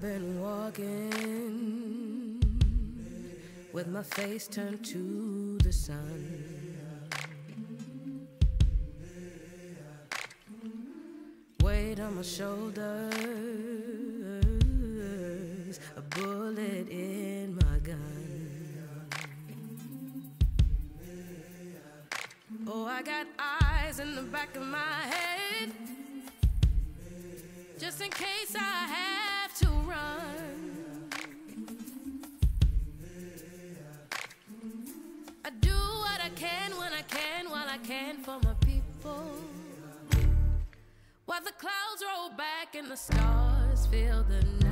been walking with my face turned to the sun. Weight on my shoulders, a bullet in my gun. Oh, I got eyes in the back of my head just in case I have can for my people. While the clouds roll back and the stars fill the night.